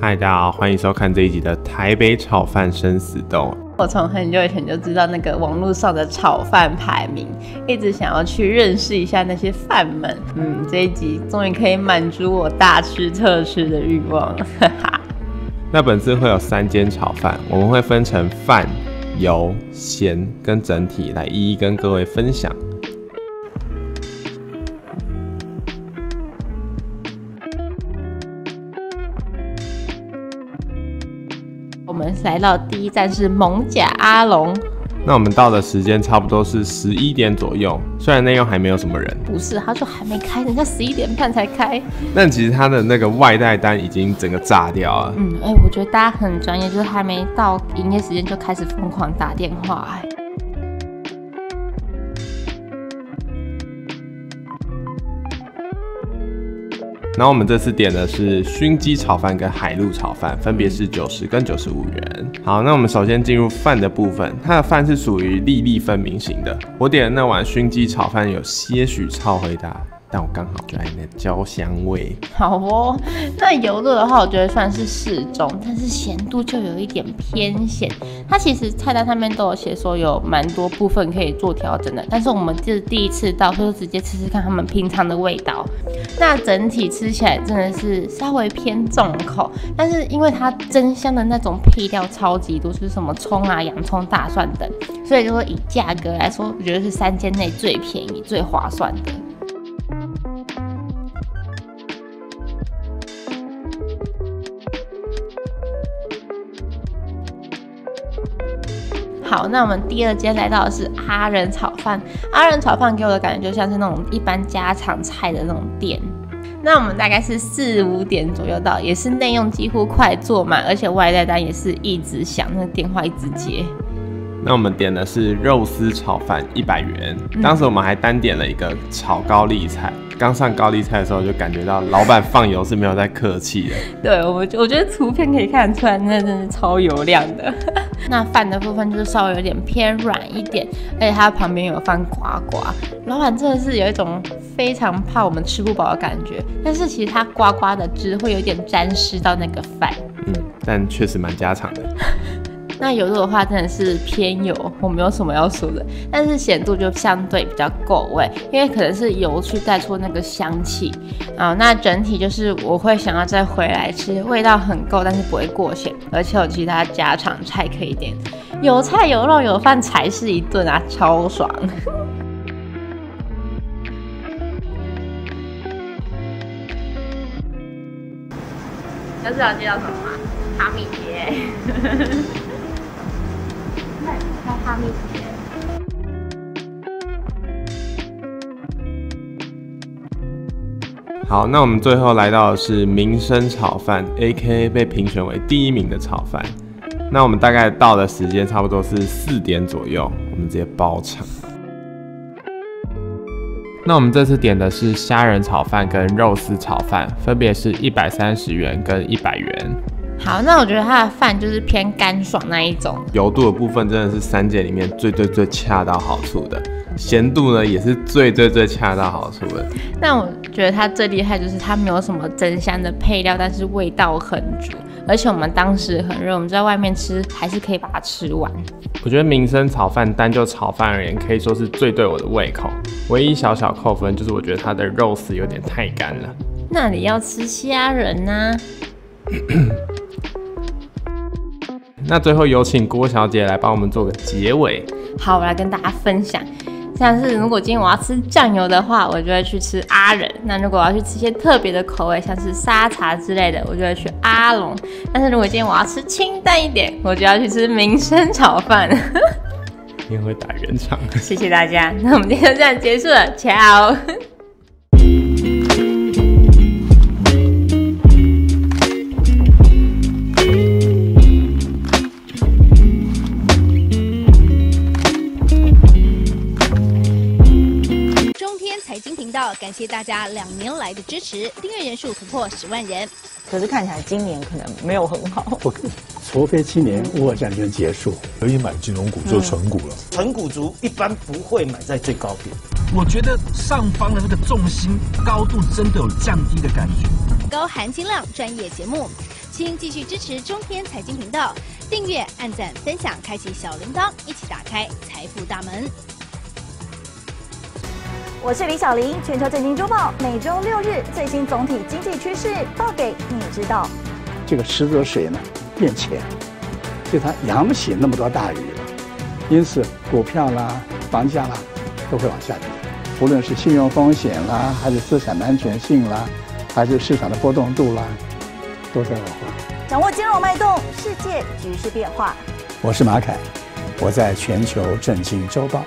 嗨，大家好，欢迎收看这一集的台北炒饭生死斗。我从很久以前就知道那个网络上的炒饭排名，一直想要去认识一下那些饭们。嗯，这一集终于可以满足我大吃特吃的欲望了。哈哈。那本次会有三间炒饭，我们会分成饭、油、咸跟整体来一一跟各位分享。们来到第一站是蒙甲阿龙，那我们到的时间差不多是十一点左右，虽然内用还没有什么人，不是，他说还没开，人家十一点半才开。但其实他的那个外带单已经整个炸掉了。嗯，哎、我觉得大家很专业，就是还没到营业时间就开始疯狂打电话、哎。然后我们这次点的是熏鸡炒饭跟海陆炒饭，分别是九十跟九十五元。好，那我们首先进入饭的部分，它的饭是属于粒粒分明型的。我点的那碗熏鸡炒饭有些许超回答，但我刚好就爱那焦香味。好哦，那油热的话，我觉得算是适中，但是咸度就有一点偏咸。它其实菜单上面都有写说有蛮多部分可以做调整的，但是我们这是第一次到，所以就直接吃吃看他们平常的味道。那整体吃起来真的是稍微偏重口，但是因为它真香的那种配料超级多，是什么葱啊、洋葱、大蒜等，所以就说以价格来说，我觉得是三间内最便宜、最划算的。好，那我们第二间来到的是阿仁炒饭。阿仁炒饭给我的感觉就像是那种一般家常菜的那种店。那我们大概是四五点左右到，也是内用几乎快坐满，而且外带单也是一直响，那电话一直接。那我们点的是肉丝炒饭一百元，当时我们还单点了一个炒高丽菜。刚上高丽菜的时候，就感觉到老板放油是没有在客气的。对我，我觉得图片可以看得出来，那真是超油亮的。那饭的部分就是稍微有点偏软一点，而且它旁边有放瓜瓜。老板真的是有一种非常怕我们吃不饱的感觉，但是其实它瓜瓜的汁会有点沾湿到那个饭。嗯，但确实蛮家常的。那油度的话真的是偏油，我没有什么要说的，但是咸度就相对比较够味，因为可能是油去带出那个香气啊。那整体就是我会想要再回来吃，味道很够，但是不会过咸，而且有其他家常菜可以点，有菜有肉有饭才是一顿啊，超爽。要知道介绍什么吗？哈密街。好，那我们最后来到的是民生炒饭，AK 被评选为第一名的炒饭。那我们大概到的时间差不多是四点左右，我们直接包场。那我们这次点的是虾仁炒饭跟肉丝炒饭，分别是一百三十元跟一百元。好，那我觉得它的饭就是偏干爽那一种，油度的部分真的是三姐里面最最最恰到好处的，咸度呢也是最最最恰到好处的。那我觉得它最厉害就是它没有什么增香的配料，但是味道很足，而且我们当时很热，我们在外面吃还是可以把它吃完。我觉得民生炒饭单就炒饭而言，可以说是最对我的胃口。唯一小小扣分就是我觉得它的肉丝有点太干了。那你要吃虾仁呢、那最后有请郭小姐来帮我们做个结尾。好，我来跟大家分享。像是如果今天我要吃酱油的话，我就会去吃阿仁；那如果我要去吃一些特别的口味，像是沙茶之类的，我就会去阿龙。但是如果今天我要吃清淡一点，我就要去吃民生炒饭。你很会打圆场。谢谢大家，那我们今天就这样结束了，ciao。感谢大家两年来的支持，订阅人数突破十万人。可是看起来今年可能没有很好。不，除非今年乌俄战争结束，可以买金融股就存股了。纯股族一般不会买在最高点。我觉得上方的那个重心高度真的有降低的感觉。高含金量专业节目，请继续支持中天财经频道，订阅、按赞、分享、开启小铃铛，一起打开财富大门。我是李小玲，全球震惊周报每周六日最新总体经济趋势报给你知道。这个池子的水呢变浅，所以它养不起那么多大鱼了，因此股票啦、房价啦都会往下跌。无论是信用风险啦，还是资产的安全性啦，还是市场的波动度啦，都在恶化。掌握金融脉动，世界局势变化。我是马凯，我在全球震惊周报。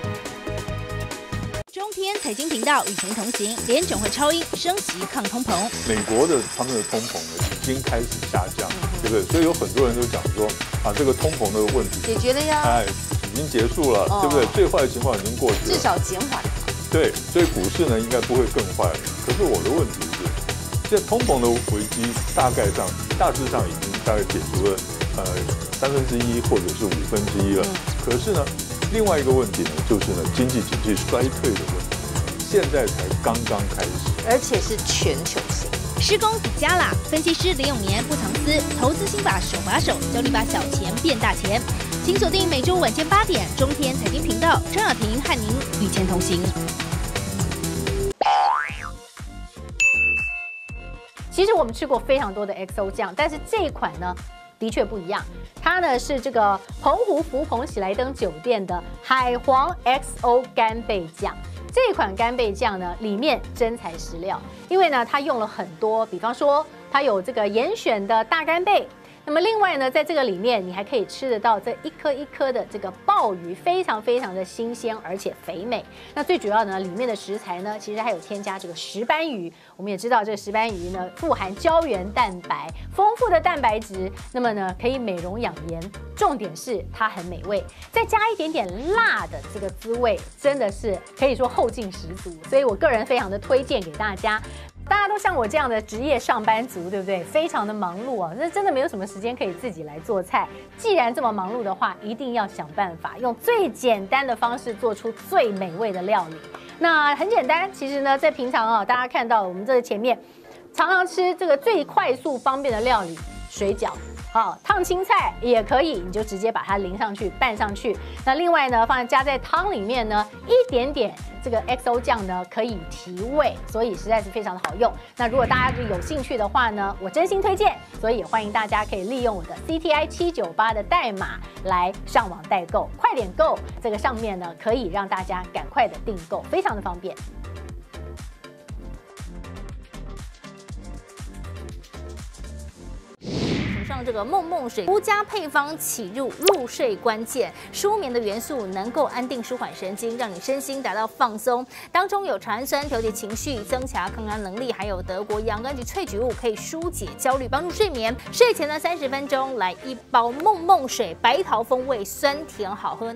财经频道与您同行，联准会超英升级抗通膨。美国的他们的通膨呢已经开始下降，对不对？所以有很多人都讲说啊，这个通膨的问题解决了呀，哎已经结束了，对不对？最坏的情况已经过去了，至少减缓。对，所以股市呢应该不会更坏了。可是我的问题是，这通膨的危机大概上大致上已经大概解除了呃三分之一或者是五分之一了。可是呢，另外一个问题呢，就是呢经济景气衰退的问题，现在才刚刚开始。而且是全球性。施工底加啦！分析师林永年不藏私，投资心法手把手教你把小钱变大钱。请锁定每周晚间八点中天财经频道，张雅婷和您与钱同行。其实我们吃过非常多的 XO 酱，但是这一款呢，的确不一样。它呢是这个澎湖福朋喜来登酒店的海皇 XO 干贝酱。这款干贝酱呢，里面真材实料，因为呢，它用了很多，比方说它有这个严选的大干贝。那么另外呢，在这个里面，你还可以吃得到这一颗一颗的这个鲍鱼，非常非常的新鲜，而且肥美。那最主要呢，里面的食材呢，其实还有添加这个石斑鱼。我们也知道，这个石斑鱼呢，富含胶原蛋白，丰富的蛋白质，那么呢，可以美容养颜。重点是它很美味，再加一点点辣的这个滋味，真的是可以说后劲十足。所以我个人非常的推荐给大家。大家都像我这样的职业上班族，对不对？非常的忙碌啊，那真的没有什么时间可以自己来做菜。既然这么忙碌的话，一定要想办法用最简单的方式做出最美味的料理。那很简单，其实呢，在平常啊，大家看到我们这个前面常常吃这个最快速方便的料理——水饺。好，烫青菜也可以，你就直接把它淋上去拌上去。那另外呢，放在加在汤里面呢，一点点这个 XO 酱呢可以提味，所以实在是非常的好用。那如果大家有兴趣的话呢，我真心推荐，所以欢迎大家可以利用我的 CTI 七九八的代码来上网代购，快点购，这个上面呢可以让大家赶快的订购，非常的方便。这个梦梦水独家配方起入入睡关键，舒眠的元素能够安定舒缓神经，让你身心达到放松。当中有茶氨酸调节情绪、增强抗压能力，还有德国洋甘菊萃取物可以疏解焦虑、帮助睡眠。睡前呢三十分钟来一包梦梦水，白桃风味，酸甜好喝。